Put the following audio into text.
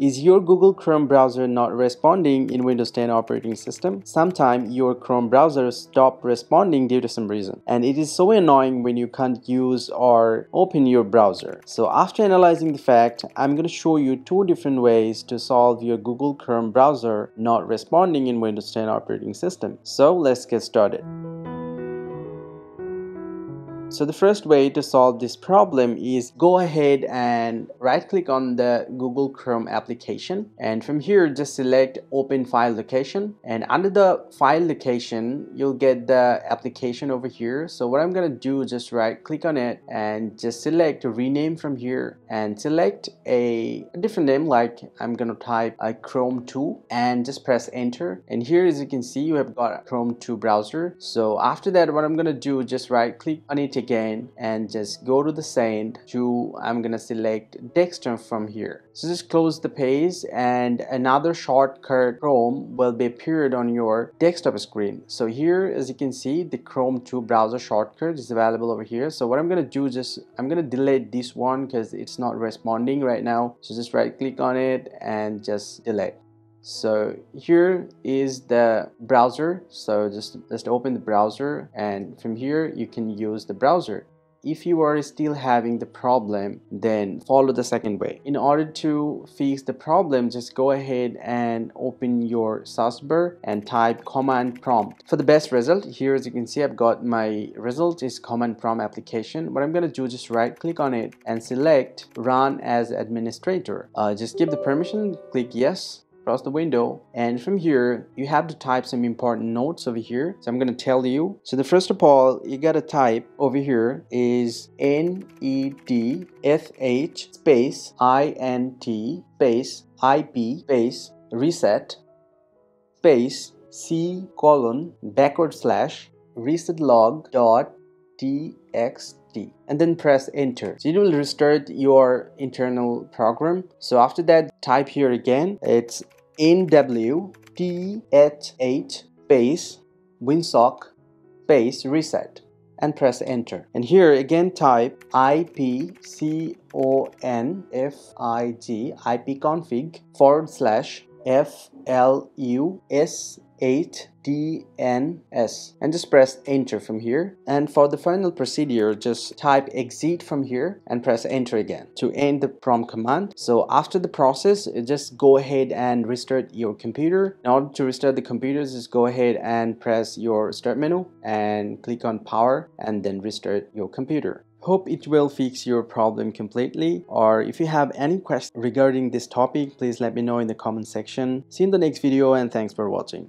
Is your Google Chrome browser not responding in Windows 10 operating system? Sometimes your Chrome browser stops responding due to some reason and it is so annoying when you can't use or open your browser. So after analyzing the fact, I'm going to show you two different ways to solve your Google Chrome browser not responding in Windows 10 operating system. So let's get started. So the first way to solve this problem is go ahead and right click on the Google Chrome application. And from here just select open file location. And under the file location you'll get the application over here. So what I'm gonna do is just right click on it and just select rename from here and select a, different name like I'm gonna type a Chrome 2 and just press enter. And here as you can see you have got Chrome 2 browser. So after that what I'm gonna do just right click on it again and just go to the send to I'm gonna select desktop from here. So just close the page and another shortcut Chrome will be appeared on your desktop screen. So here as you can see the Chrome 2 browser shortcut is available over here. So what I'm gonna do just I'm gonna delete this one because it's not responding right now. So just right click on it and just delete so here is the browser. So just just open the browser and from here you can use the browser. If you are still having the problem then follow the second way. In order to fix the problem just go ahead and open your search bar and type command prompt. For the best result here as you can see I've got my result is command prompt application. What I'm gonna do is just right click on it and select run as administrator. Uh, just give the permission click yes across the window. And from here you have to type some important notes over here. So I'm gonna tell you. So the first of all you gotta type over here is N-E-T-S-H space I-N-T space I-P space reset space C colon backward slash reset log dot txt and then press enter. So it will restart your internal program. So after that type here again. It's netsh space winsock space reset and press enter. And here again type ipconfig ipconfig forward slash flus 8DNS and just press enter from here. And for the final procedure just type exit from here and press enter again to end the prompt command. So after the process just go ahead and restart your computer. In order to restart the computer just go ahead and press your start menu and click on power and then restart your computer. Hope it will fix your problem completely. Or if you have any questions regarding this topic please let me know in the comment section. See you in the next video and thanks for watching.